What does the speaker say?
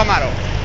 Camaro.